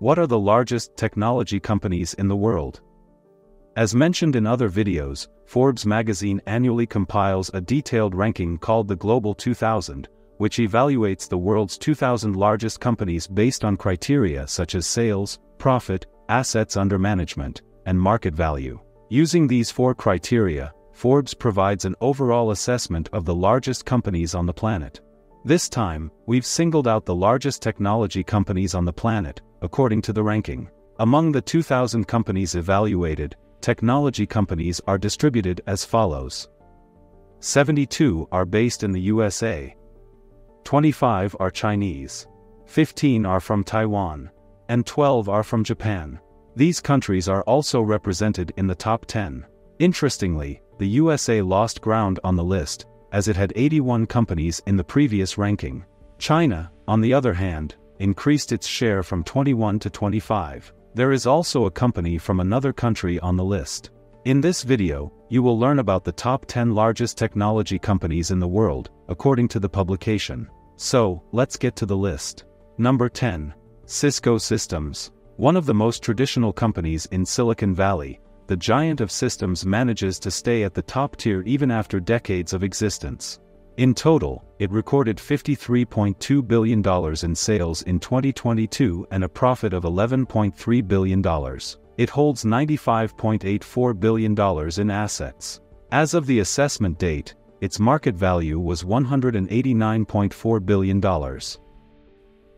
What are the largest technology companies in the world? As mentioned in other videos, Forbes magazine annually compiles a detailed ranking called the Global 2000, which evaluates the world's 2000 largest companies based on criteria such as sales, profit, assets under management, and market value. Using these four criteria, Forbes provides an overall assessment of the largest companies on the planet. This time, we've singled out the largest technology companies on the planet, according to the ranking. Among the 2,000 companies evaluated, technology companies are distributed as follows 72 are based in the USA, 25 are Chinese, 15 are from Taiwan, and 12 are from Japan. These countries are also represented in the top 10. Interestingly, the USA lost ground on the list, as it had 81 companies in the previous ranking. China, on the other hand, increased its share from 21 to 25. There is also a company from another country on the list. In this video, you will learn about the top 10 largest technology companies in the world, according to the publication. So, let's get to the list. Number 10. Cisco Systems. One of the most traditional companies in Silicon Valley, the giant of systems manages to stay at the top tier even after decades of existence. In total, it recorded $53.2 billion in sales in 2022 and a profit of $11.3 billion. It holds $95.84 billion in assets. As of the assessment date, its market value was $189.4 billion.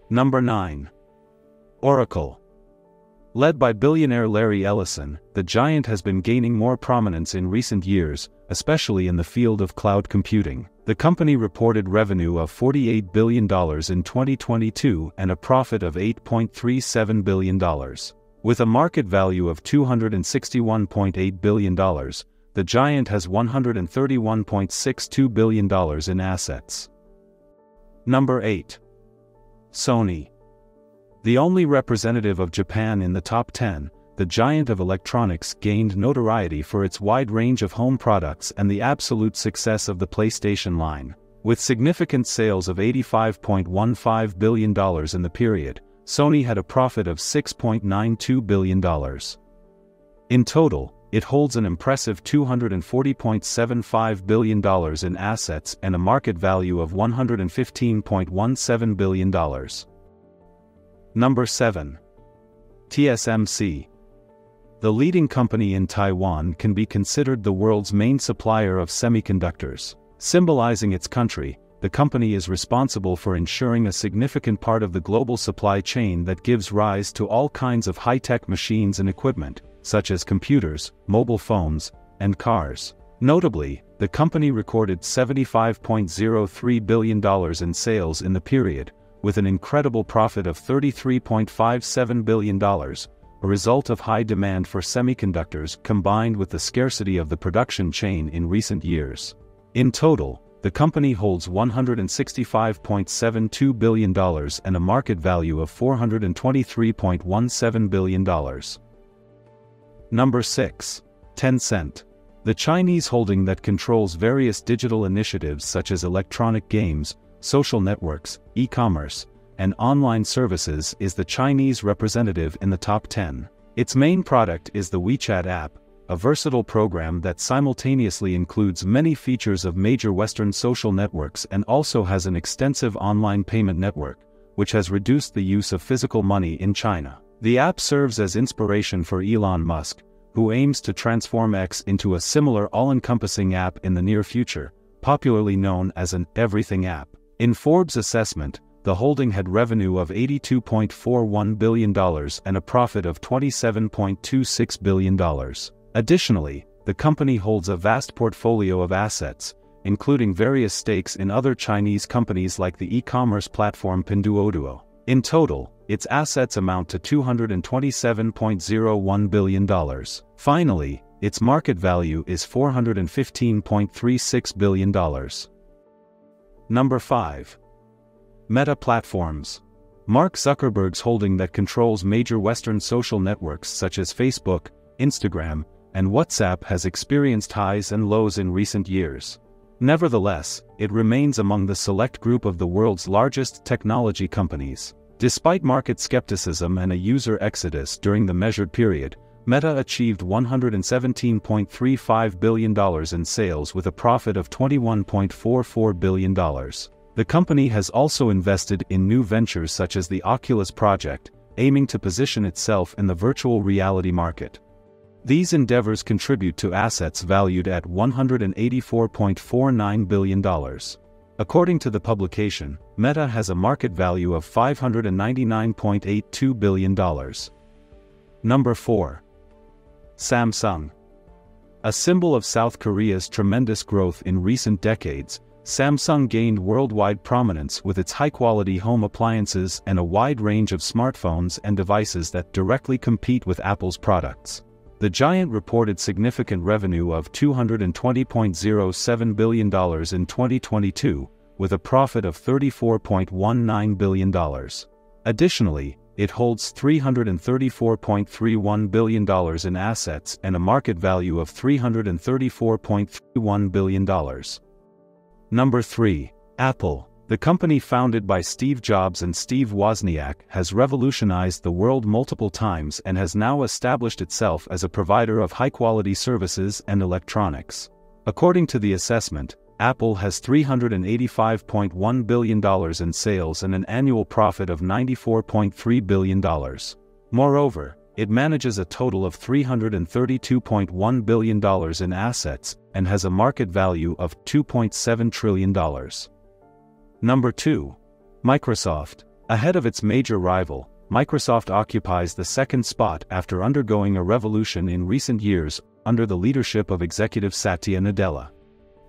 Number 9. Oracle. Led by billionaire Larry Ellison, the giant has been gaining more prominence in recent years, especially in the field of cloud computing. The company reported revenue of $48 billion in 2022 and a profit of $8.37 billion. With a market value of $261.8 billion, the giant has $131.62 billion in assets. Number 8. Sony. The only representative of Japan in the top 10, the giant of electronics gained notoriety for its wide range of home products and the absolute success of the PlayStation line. With significant sales of $85.15 billion in the period, Sony had a profit of $6.92 billion. In total, it holds an impressive $240.75 billion in assets and a market value of $115.17 billion. Number 7. TSMC. The leading company in Taiwan can be considered the world's main supplier of semiconductors. Symbolizing its country, the company is responsible for ensuring a significant part of the global supply chain that gives rise to all kinds of high-tech machines and equipment, such as computers, mobile phones, and cars. Notably, the company recorded $75.03 billion in sales in the period, with an incredible profit of $33.57 billion, a result of high demand for semiconductors combined with the scarcity of the production chain in recent years. In total, the company holds $165.72 billion and a market value of $423.17 billion. Number 6. Tencent. The Chinese holding that controls various digital initiatives such as electronic games, social networks, e-commerce, and online services is the Chinese representative in the top 10. Its main product is the WeChat app, a versatile program that simultaneously includes many features of major Western social networks and also has an extensive online payment network, which has reduced the use of physical money in China. The app serves as inspiration for Elon Musk, who aims to transform X into a similar all-encompassing app in the near future, popularly known as an everything app. In Forbes' assessment, the holding had revenue of $82.41 billion and a profit of $27.26 billion. Additionally, the company holds a vast portfolio of assets, including various stakes in other Chinese companies like the e-commerce platform Pinduoduo. In total, its assets amount to $227.01 billion. Finally, its market value is $415.36 billion. Number 5. Meta Platforms. Mark Zuckerberg's holding that controls major Western social networks such as Facebook, Instagram, and WhatsApp has experienced highs and lows in recent years. Nevertheless, it remains among the select group of the world's largest technology companies. Despite market skepticism and a user exodus during the measured period, Meta achieved $117.35 billion in sales with a profit of $21.44 billion. The company has also invested in new ventures such as the Oculus project, aiming to position itself in the virtual reality market. These endeavors contribute to assets valued at $184.49 billion. According to the publication, Meta has a market value of $599.82 billion. Number 4. Samsung. A symbol of South Korea's tremendous growth in recent decades, Samsung gained worldwide prominence with its high-quality home appliances and a wide range of smartphones and devices that directly compete with Apple's products. The giant reported significant revenue of $220.07 billion in 2022, with a profit of $34.19 billion. Additionally, it holds $334.31 billion in assets and a market value of $334.31 billion. Number 3. Apple. The company founded by Steve Jobs and Steve Wozniak has revolutionized the world multiple times and has now established itself as a provider of high-quality services and electronics. According to the assessment, Apple has $385.1 billion in sales and an annual profit of $94.3 billion. Moreover, it manages a total of $332.1 billion in assets and has a market value of $2.7 trillion. Number 2. Microsoft. Ahead of its major rival, Microsoft occupies the second spot after undergoing a revolution in recent years under the leadership of executive Satya Nadella.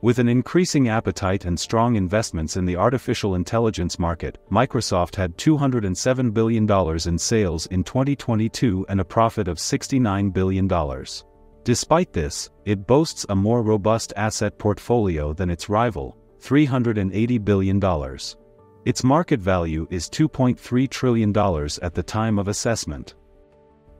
With an increasing appetite and strong investments in the artificial intelligence market, Microsoft had $207 billion in sales in 2022 and a profit of $69 billion. Despite this, it boasts a more robust asset portfolio than its rival, $380 billion. Its market value is $2.3 trillion at the time of assessment.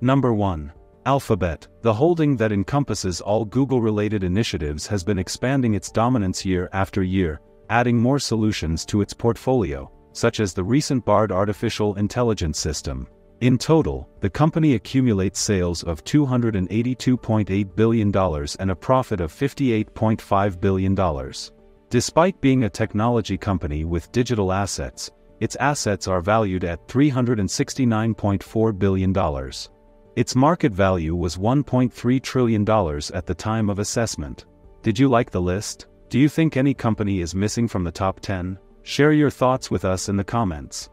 Number 1. Alphabet, the holding that encompasses all Google-related initiatives has been expanding its dominance year after year, adding more solutions to its portfolio, such as the recent Bard artificial intelligence system. In total, the company accumulates sales of $282.8 billion and a profit of $58.5 billion. Despite being a technology company with digital assets, its assets are valued at $369.4 billion. Its market value was $1.3 trillion at the time of assessment. Did you like the list? Do you think any company is missing from the top 10? Share your thoughts with us in the comments.